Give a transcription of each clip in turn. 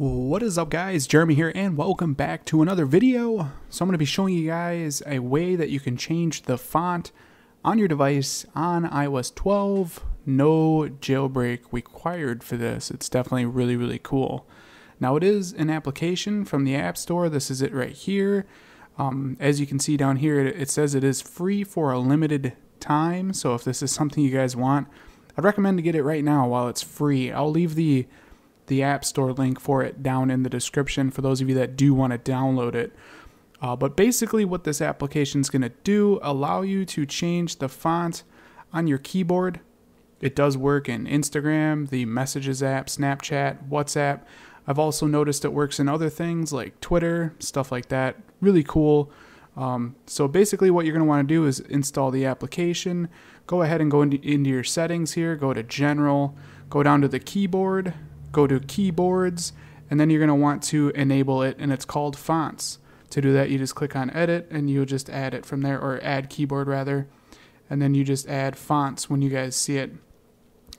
What is up guys, Jeremy here and welcome back to another video. So I'm going to be showing you guys a way that you can change the font on your device on iOS 12. No jailbreak required for this. It's definitely really, really cool. Now it is an application from the App Store. This is it right here. Um, as you can see down here, it says it is free for a limited time. So if this is something you guys want, I'd recommend to get it right now while it's free. I'll leave the the App Store link for it down in the description for those of you that do want to download it. Uh, but basically, what this application is going to do allow you to change the font on your keyboard. It does work in Instagram, the Messages app, Snapchat, WhatsApp. I've also noticed it works in other things like Twitter, stuff like that. Really cool. Um, so basically, what you're going to want to do is install the application. Go ahead and go into, into your settings here. Go to General. Go down to the keyboard go to keyboards, and then you're going to want to enable it, and it's called fonts. To do that, you just click on edit, and you'll just add it from there, or add keyboard rather, and then you just add fonts when you guys see it.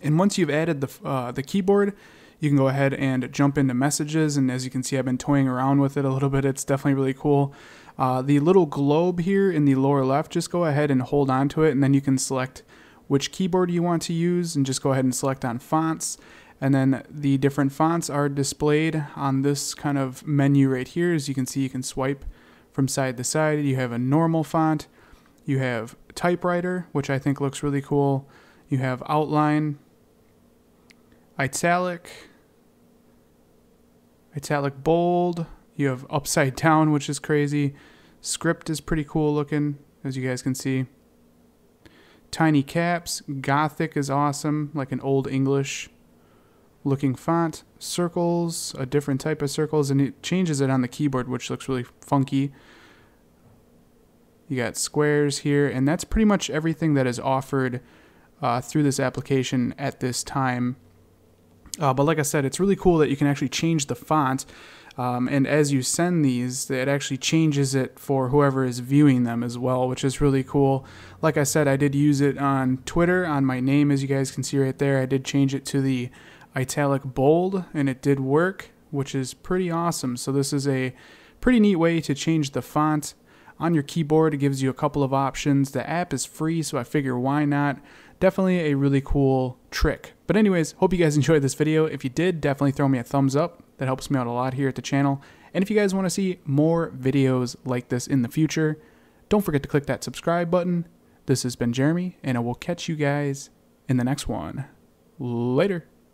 And once you've added the, uh, the keyboard, you can go ahead and jump into messages, and as you can see, I've been toying around with it a little bit. It's definitely really cool. Uh, the little globe here in the lower left, just go ahead and hold on to it, and then you can select which keyboard you want to use, and just go ahead and select on fonts. And then the different fonts are displayed on this kind of menu right here. As you can see, you can swipe from side to side. You have a normal font. You have typewriter, which I think looks really cool. You have outline, italic, italic bold. You have upside down, which is crazy. Script is pretty cool looking, as you guys can see. Tiny caps. Gothic is awesome, like an old English looking font, circles, a different type of circles, and it changes it on the keyboard, which looks really funky. You got squares here, and that's pretty much everything that is offered uh, through this application at this time. Uh, but like I said, it's really cool that you can actually change the font. Um, and as you send these, it actually changes it for whoever is viewing them as well, which is really cool. Like I said, I did use it on Twitter on my name, as you guys can see right there. I did change it to the italic bold and it did work, which is pretty awesome. So this is a pretty neat way to change the font on your keyboard. It gives you a couple of options. The app is free, so I figure why not? Definitely a really cool trick. But anyways, hope you guys enjoyed this video. If you did, definitely throw me a thumbs up. That helps me out a lot here at the channel. And if you guys want to see more videos like this in the future, don't forget to click that subscribe button. This has been Jeremy, and I will catch you guys in the next one. Later.